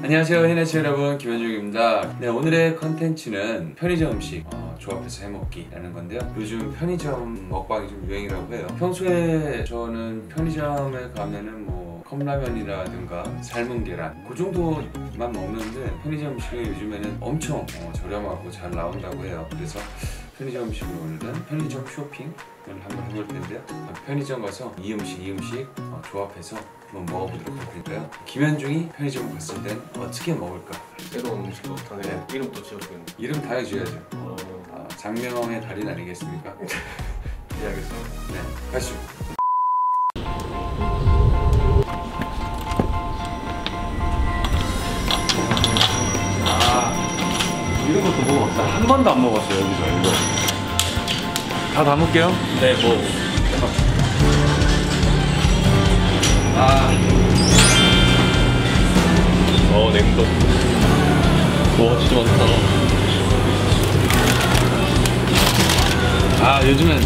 안녕하세요 해내치 여러분. 김현중입니다. 네 오늘의 컨텐츠는 편의점 음식 어, 조합해서 해먹기라는 건데요. 요즘 편의점 먹방이 좀 유행이라고 해요. 평소에 저는 편의점에 가면은 뭐 컵라면이라든가 삶은 계란 그 정도만 먹는데 편의점 음식이 요즘에는 엄청 어, 저렴하고 잘 나온다고 해요. 그래서 편의점 음식을 오늘은 편의점 쇼핑을 한번 해볼 텐데요 편의점 가서 이 음식 이 음식 어, 조합해서 한번 먹어보도록 할 테니까요 김현중이 편의점 갔을 땐 어떻게 먹을까 새로운 음식도 당연히 네. 이름도 지어주겠네. 이름 다 해줘야죠 어, 아, 장명의 달인 아니겠습니까? 이해하겠습니다. 네 가시죠 이런 것도 먹어봤어. 한 번도 안 먹었어요 여기서 이거 다 담을게요 네, 뭐. 아 어, 냉동. 와, 진짜 많다. 아 요즘엔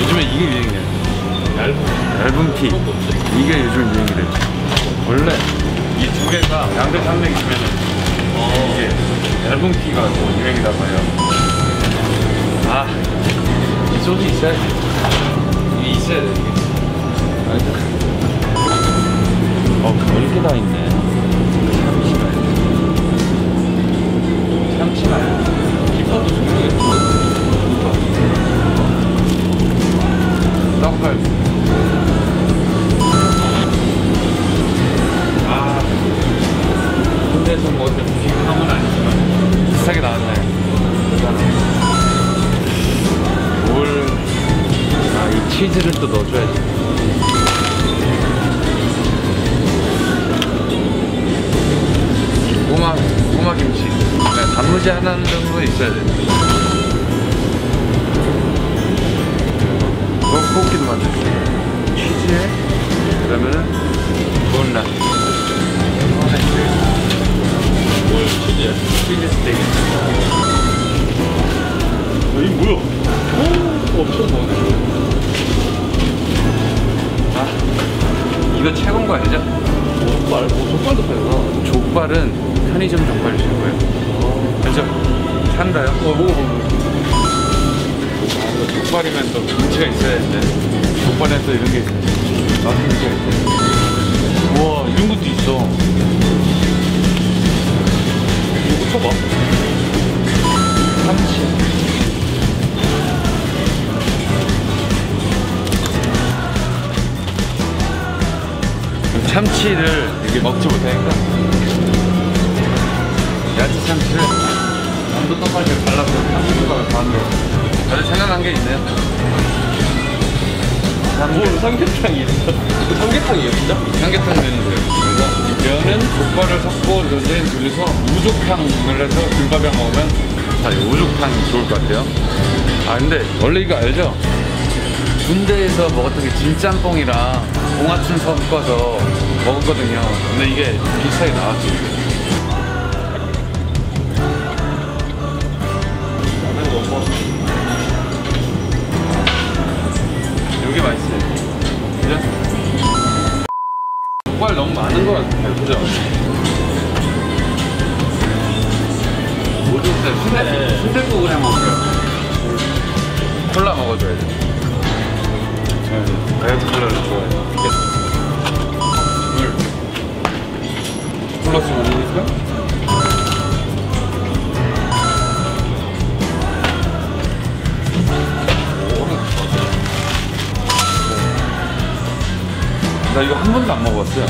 요즘엔 이게 유행이에요 얇은. 얇은 피 이게 요즘 유행이래 원래 이 두 개가 양대 산맥 있으면 어, 이게 얇은 피가 또 유행이라고 해요. 아이 소주 있어야지 이게 있어야 돼 이게? 어 별게 다 있네. 참치마요 참치마요 기파도 종류가 있고. 떡갈 아. 군대에서 먹었던 비싸게 나왔네 뭘, 아, 이 치즈를 또 넣어줘야지. 꼬마, 꼬마 김치. 그냥 단무지 하나 정도 있어야 돼. 떡볶이도 만들고. 치즈에, 그러면은, 구운 이거 최고인 거 알죠? 족발, 뭐, 족발도 파구나. 족발은 편의점 족발이 최고예요. 그죠? 산다요? 어, 먹어보고. 아, 또 족발이면 또 김치가 있어야 되는데 족발에 또 이런 게 맛있는 게 있어요. 우와 이런 것도 있어. 이거 쳐봐. 참치를 이렇게 먹지 못하니까 야채 참치를 남도 떡갈비를 발라서 참치국밥을 반으로 저도 생각난 게 있네요. 뭐, 삼계탕이 있어. 그 삼계탕이에요, 진짜? 삼계탕 면이 돼요. 그래서 면은 족발을 섞고 이제 둘이서 우족탕을 해서 김밥이랑 먹으면 자, 이 우족탕이 좋을 것 같아요. 아 근데 원래 이거 알죠? 군대에서 먹었던 게 진짬뽕이랑 봉화춘 섞어서 먹었거든요. 근데 이게 비슷하게 먹어. 이게 맛있어요. 그죠? 족발 너무 많은 것 같아요. 그죠? 모두 때 순대, 순대국을 해 먹어요. 콜라 먹어줘야 돼. 저는 다이어트 콜라를 좋아해요. 나 이거 한 번도 안 먹어봤어요.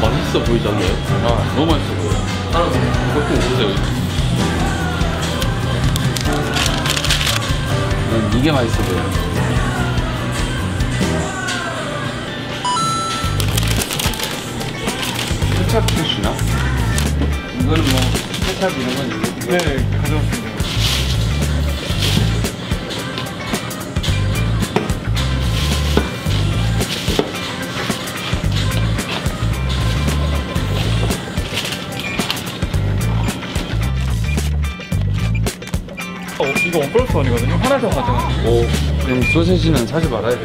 맛있어 보이지 않나요? 아, 너무 맛있어 보여. 하나 보통 오세요. 난 이게 맛있어 보여. 케찹 주시나? 이거는 뭐 케찹 이런 건 이거 네, 가져왔습니다. 이거 원 플러스 원이거든요. 하나 더 가져가. 오, 그럼 소세지는 사지 말아야 돼.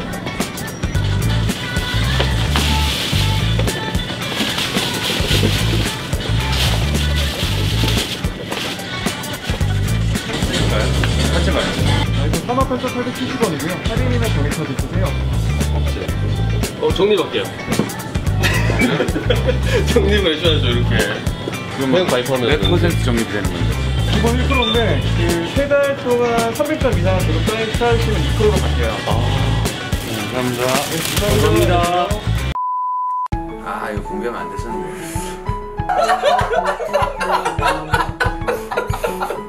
하지 마요. 아, 이거 38,870원이고요. 할인이나 정해서도 주세요. 없지. 어, 정리할게요. 정리만 해줘야죠, 이렇게. 그럼 100% 뭐 정리되는 건데. 기본 1%인데 그 세 달 동안 300점 이상 계속 쌓이시면 2%로 바뀌어요. 아, 네, 감사합니다. 네, 감사합니다. 감사합니다. 아 이거 공개하면 안 됐었는데.